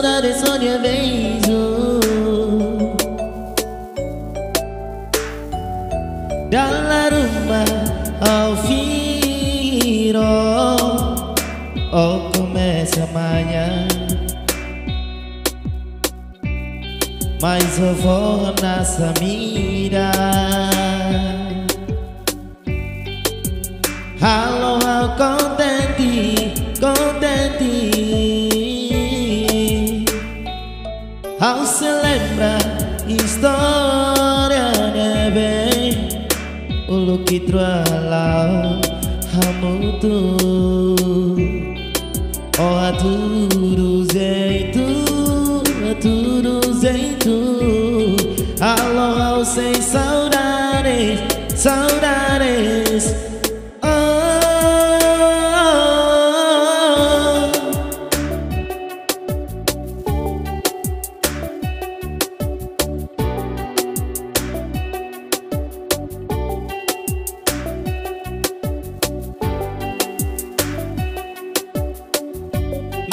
saudade, Sônia, beijo Dalam rumah Alfiro. Oh começa amanhã. Mas eu vou nessa mira Alô, contente, O troalao hamutu. Oh, a tudo jeito, a tudo jeito Alô, sem saudades, saudades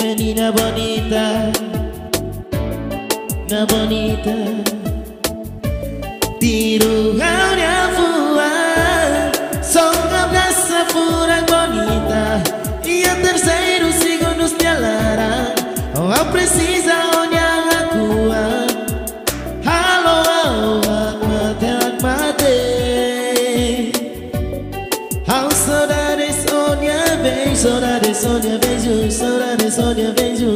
Menina bonita, na bonita. Tiro a voar Só abraça fura bonita. E a terceiro segundos te alara Oh, precisa olhar a cua Alô, alô, mate, mate Ao Sônia, vem Saudade, Sônia, beijo Saudade, Sônia, beijo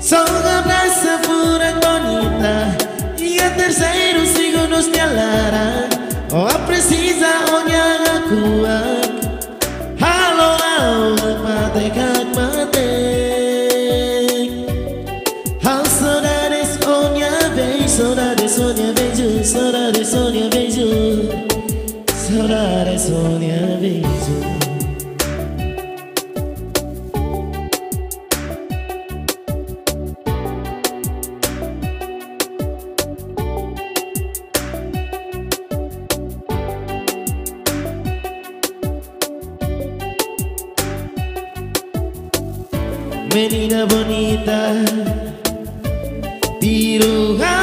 Só abraça fura bonita E a terceiro segundos te alara Oh, precisa olhar a cua. Alô, alô, mate, mate Ao saudade, Sônia, vem Saudade, Sônia, beijo Saudade, Sônia, beijo Saudade, Sônia, beijo Menina bonita Tiro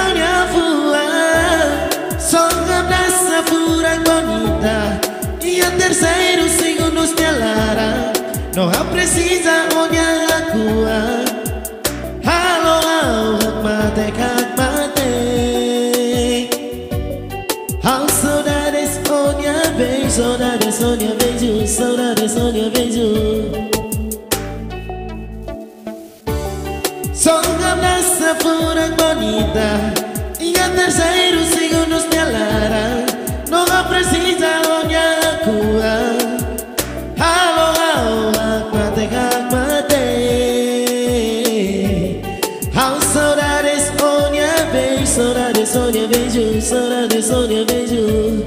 segundos te alara Não precisa olhar a cua Alô, mate, mate Ao saudades, Sônia, beijo Saudades, Sônia, beijo Saudades, Sônia, beijo Só abraça fora bonita E a terceiro beijo Saudades, Sônia, beijo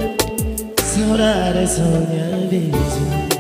Saudades, Sônia, beijo